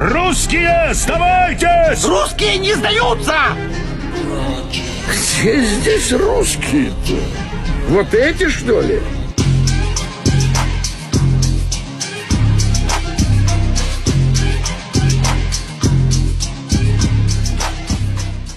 Русские, сдавайтесь! Русские не сдаются! Где здесь русские-то? Вот эти, что ли?